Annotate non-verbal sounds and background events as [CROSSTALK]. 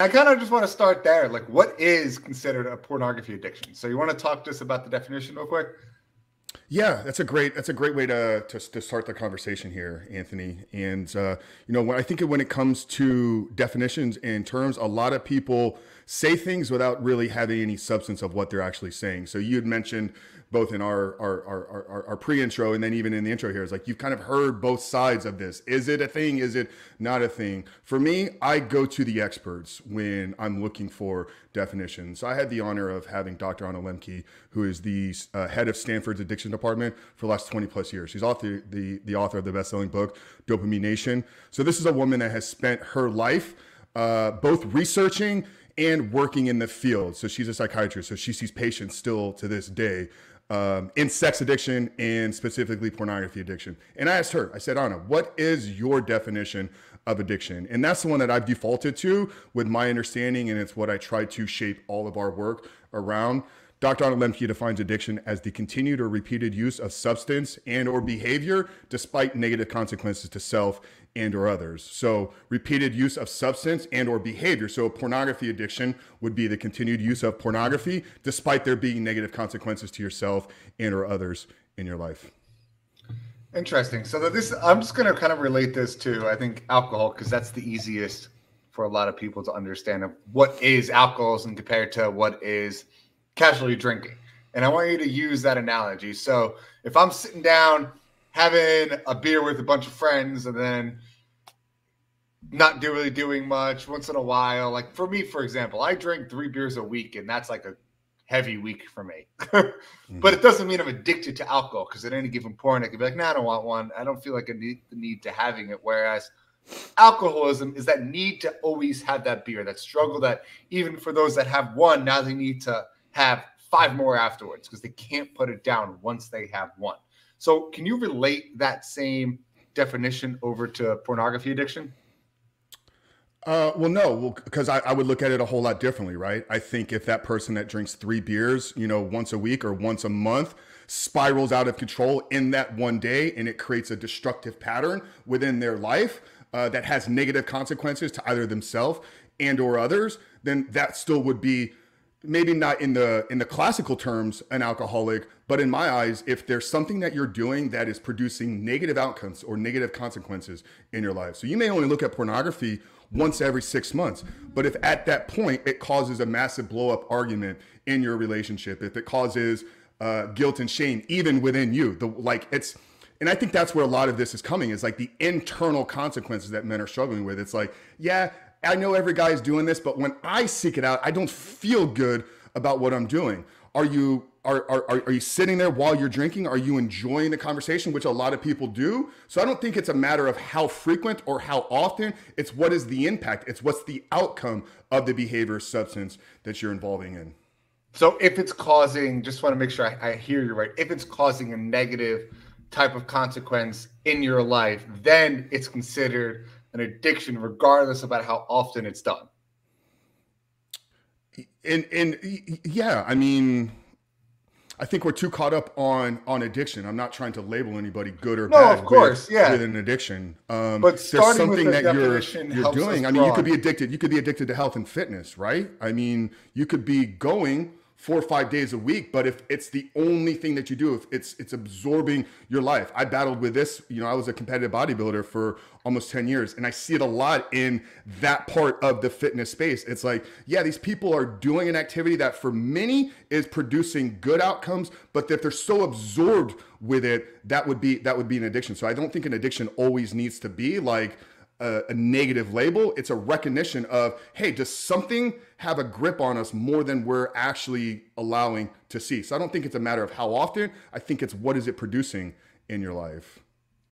I kind of just want to start there. Like, what is considered a pornography addiction? So, you want to talk to us about the definition real quick? Yeah, that's a great that's a great way to to, to start the conversation here, Anthony. And uh, you know, when I think when it comes to definitions and terms, a lot of people say things without really having any substance of what they're actually saying. So you had mentioned both in our our, our, our, our pre-intro and then even in the intro here is like you've kind of heard both sides of this is it a thing is it not a thing for me i go to the experts when i'm looking for definitions so i had the honor of having dr anna lembke who is the uh, head of stanford's addiction department for the last 20 plus years she's author the, the author of the best-selling book dopamine nation so this is a woman that has spent her life uh, both researching and working in the field. So she's a psychiatrist. So she sees patients still to this day um, in sex addiction and specifically pornography addiction. And I asked her, I said, Anna, what is your definition of addiction? And that's the one that I've defaulted to with my understanding, and it's what I try to shape all of our work around. Dr. Anna Lembke defines addiction as the continued or repeated use of substance and or behavior despite negative consequences to self and or others. So repeated use of substance and or behavior. So pornography addiction would be the continued use of pornography despite there being negative consequences to yourself and or others in your life. Interesting. So this I'm just going to kind of relate this to I think alcohol because that's the easiest for a lot of people to understand of what is alcoholism compared to what is casually drinking. And I want you to use that analogy. So if I'm sitting down having a beer with a bunch of friends and then not do, really doing much once in a while. Like for me, for example, I drink three beers a week, and that's like a heavy week for me. mm-hmm. [LAUGHS] But it doesn't mean I'm addicted to alcohol because at any given point, I could be like, "No, nah, I don't want one. I don't feel like I need the need to having it." Whereas alcoholism is that need to always have that beer, that struggle that even for those that have one, now they need to have five more afterwards because they can't put it down once they have one. So, can you relate that same definition over to pornography addiction? Uh, well, no, well, because I, I, would look at it a whole lot differently, right? I think if that person that drinks three beers, you know, once a week or once a month, spirals out of control in that one day, and it creates a destructive pattern within their life uh, that has negative consequences to either themselves and or others, then that still would be maybe not in the in the classical terms an alcoholic but in my eyes if there's something that you're doing that is producing negative outcomes or negative consequences in your life so you may only look at pornography once every six months but if at that point it causes a massive blow up argument in your relationship if it causes uh, guilt and shame even within you the like it's and I think that's where a lot of this is coming is like the internal consequences that men are struggling with. It's like, yeah, I know every guy is doing this, but when I seek it out, I don't feel good about what I'm doing. Are you are, are, are you sitting there while you're drinking? Are you enjoying the conversation, which a lot of people do? So I don't think it's a matter of how frequent or how often. It's what is the impact. It's what's the outcome of the behavior substance that you're involving in. So if it's causing, just want to make sure I, I hear you right. If it's causing a negative type of consequence in your life, then it's considered an addiction, regardless about how often it's done. And and yeah, I mean, I think we're too caught up on on addiction. I'm not trying to label anybody good or no, bad. of course, with, yeah, with an addiction. Um, but there's something that you're you're doing. I mean, you could be addicted. You could be addicted to health and fitness, right? I mean, you could be going four or five days a week but if it's the only thing that you do if it's it's absorbing your life. I battled with this you know i was a competitive bodybuilder for almost 10 years and i see it a lot in that part of the fitness space. It's like yeah these people are doing an activity that for many is producing good outcomes but if they're so absorbed with it that would be that would be an addiction. So i don't think an addiction always needs to be like a, a, negative label. It's a recognition of, hey, does something have a grip on us more than we're actually allowing to see? So I don't think it's a matter of how often. I think it's what is it producing in your life.